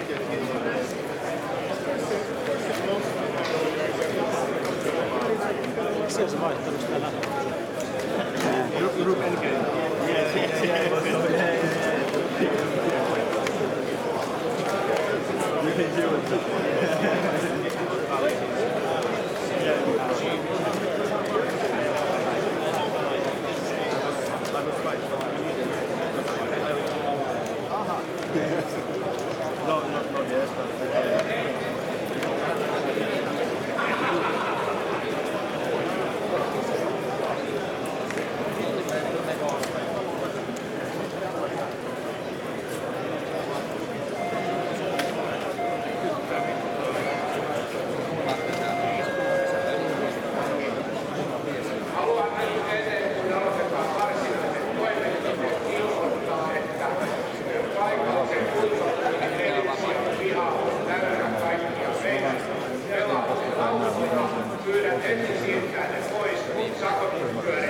e u r o e a n game. good.